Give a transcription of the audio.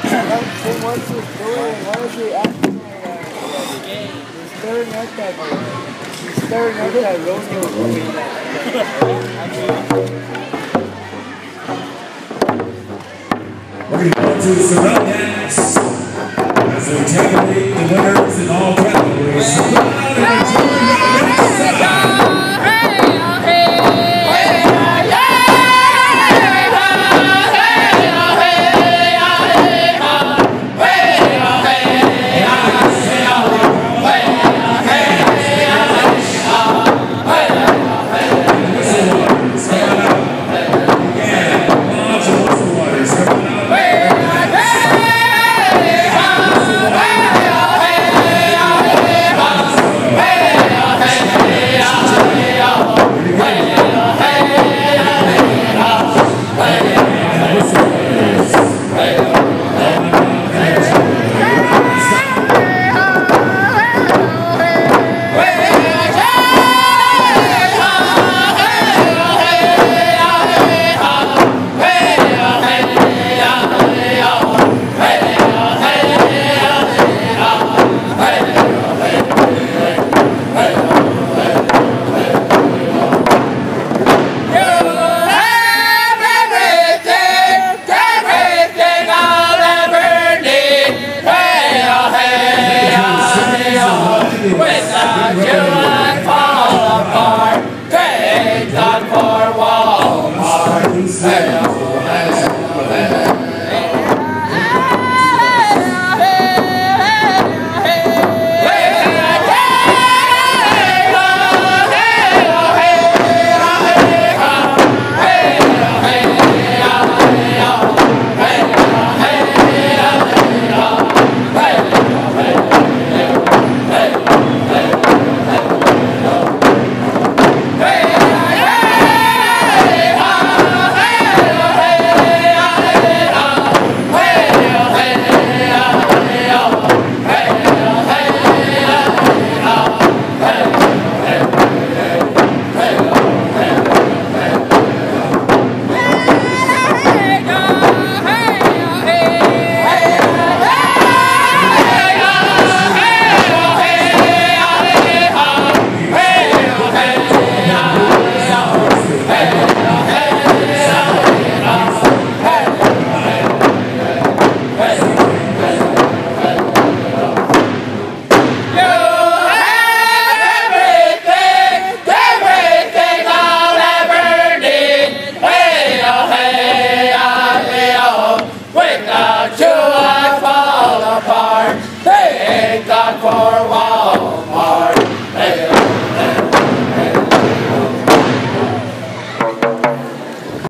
talking. Then what's he doing? What is he acting like? He's staring at that dude. He's staring at that We're going to go to Sorrel next as we tabulate the winners.